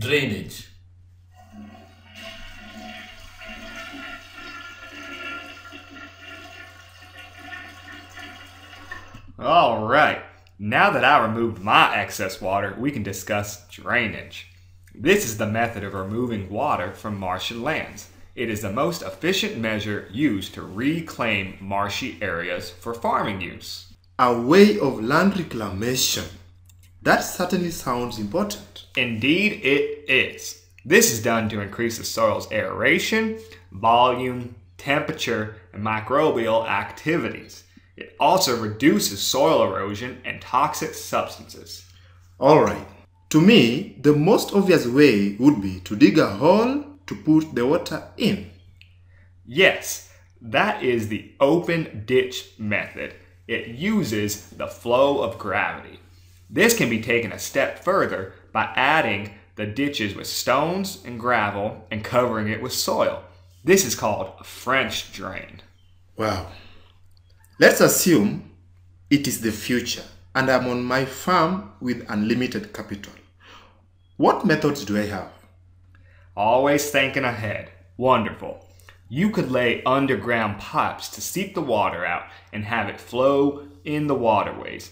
Drainage. All right, now that I removed my excess water, we can discuss drainage. This is the method of removing water from marshy lands. It is the most efficient measure used to reclaim marshy areas for farming use. A way of land reclamation. That certainly sounds important. Indeed, it is. This is done to increase the soil's aeration, volume, temperature, and microbial activities. It also reduces soil erosion and toxic substances. Alright. To me, the most obvious way would be to dig a hole to put the water in. Yes, that is the open ditch method. It uses the flow of gravity. This can be taken a step further by adding the ditches with stones and gravel and covering it with soil. This is called a French drain. Wow. Let's assume it is the future and I'm on my farm with unlimited capital. What methods do I have? Always thinking ahead. Wonderful. You could lay underground pipes to seep the water out and have it flow in the waterways.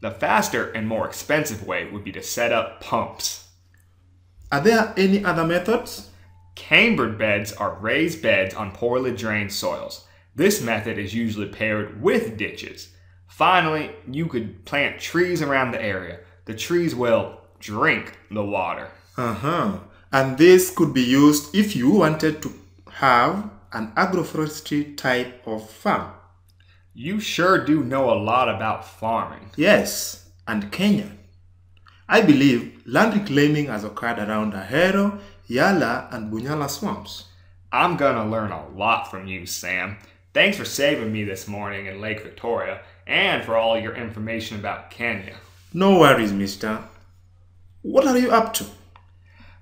The faster and more expensive way would be to set up pumps. Are there any other methods? Cambered beds are raised beds on poorly drained soils. This method is usually paired with ditches. Finally, you could plant trees around the area. The trees will drink the water. Uh huh. And this could be used if you wanted to have an agroforestry type of farm. You sure do know a lot about farming. Yes, and Kenya. I believe land reclaiming has occurred around Ahero, Yala, and Bunyala swamps. I'm gonna learn a lot from you, Sam. Thanks for saving me this morning in Lake Victoria and for all your information about Kenya. No worries, mister. What are you up to?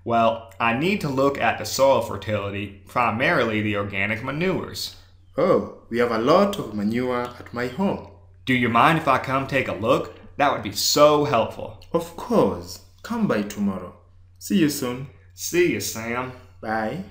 Well, I need to look at the soil fertility, primarily the organic manures. Oh, we have a lot of manure at my home. Do you mind if I come take a look? That would be so helpful. Of course. Come by tomorrow. See you soon. See you, Sam. Bye.